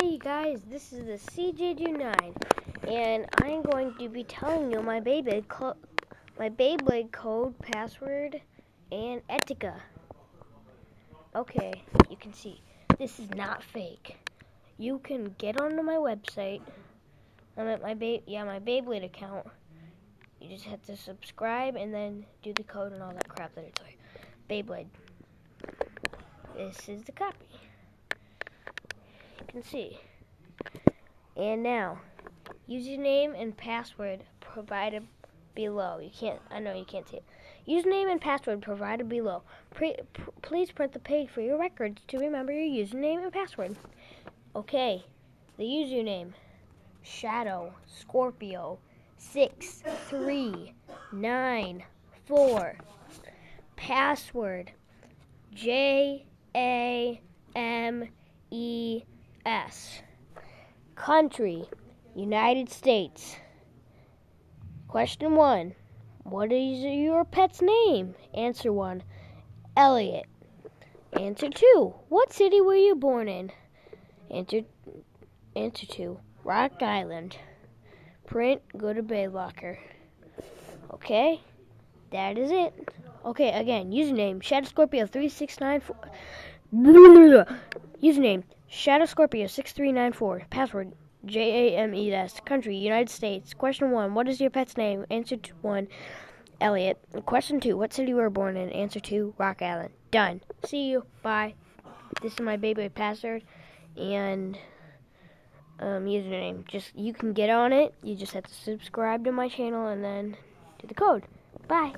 Hey guys, this is the CJ29, and I'm going to be telling you my Beyblade, my Beyblade code, password, and Etika. Okay, you can see this is not fake. You can get onto my website. I'm at my ba- yeah my Beyblade account. You just have to subscribe and then do the code and all that crap that it's like. Beyblade. This is the copy can see. And now, username and password provided below. You can't, I know you can't see it. Username and password provided below. Pre, pr please print the page for your records to remember your username and password. Okay, the username Shadow Scorpio six three nine four. Password J A M E S. Country, United States. Question 1. What is your pet's name? Answer 1. Elliot. Answer 2. What city were you born in? Answer Answer 2. Rock Island. Print, go to Bay Locker. Okay? That is it. Okay, again, username Shadow Scorpio 3694. Username Shadow Scorpio 6394. Password J A M E S. Country United States. Question 1. What is your pet's name? Answer 1. Elliot. Question 2. What city were you born in? Answer 2. Rock Island. Done. See you. Bye. This is my baby password and um, username. Just you can get on it. You just have to subscribe to my channel and then do the code. Bye.